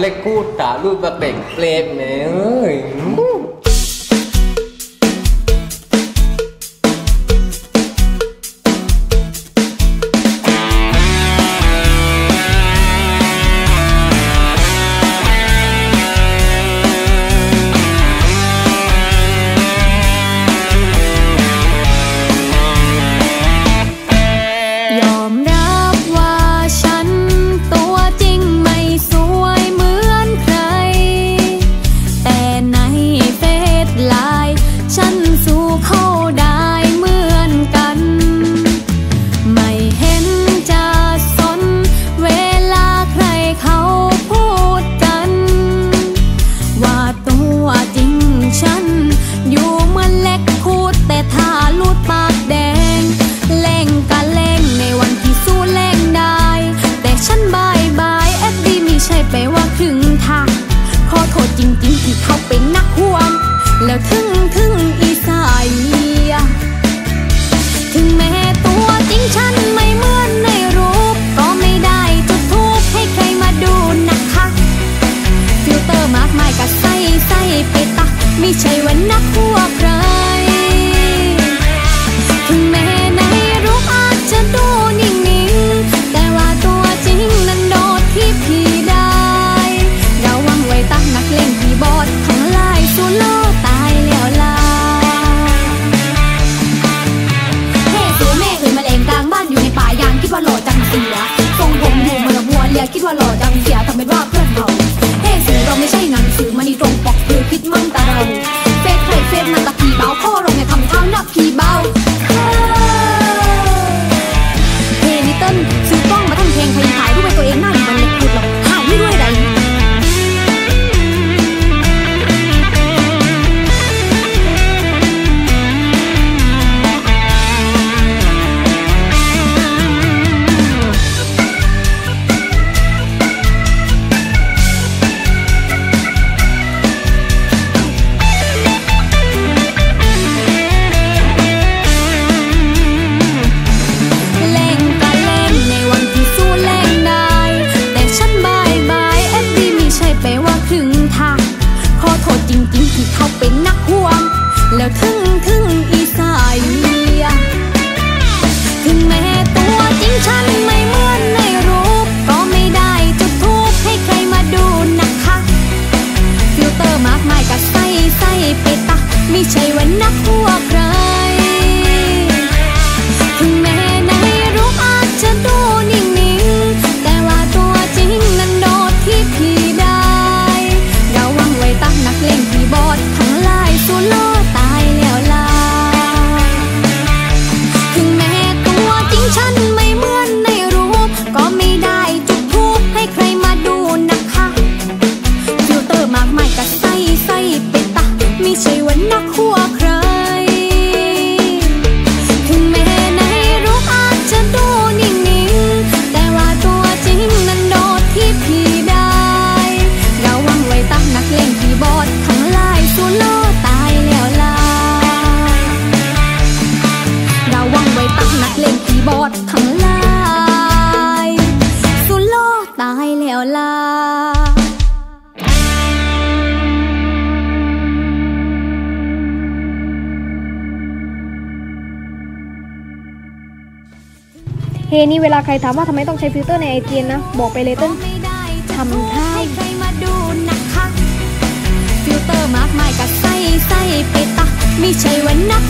lekku tak lu bak bek klep meh. ไม่ใช่ว่านักพวกใครถึงแม้ในรูปอาจจะดูนิ่งๆ แต่ว่าตัวจริงนั้นโดดที่พี่ได้ระวังไว้ตั้งนักเล่นพี่บอดทั้งลายสูโลตายแล้วลาเฮ้สูแม่เคยมาเลงกลางบ้านอยู่ในป่ายางคิดว่าหล่อจังเสียตรงผมอยู่เมือมัวเลียคิดว่าหล่อจังเสียทำเป็นว่าเพื่อนเขาเฮ้สือเราไม่ใช่นังสือมันนี่ตรง พิษมันตาเราเฟซใครเฟซมันตะายแล้วล่เฮนี่เวลาใครถามว่าทำไมต้องใช้ฟิลเตอร์ในไอเทียนนะ บอกไปเลยต้นทำท่าใครมาดูนะคะฟิลเตอร์มากมายก็ใส่ใส่ไปตักไม่ใช่วันนัก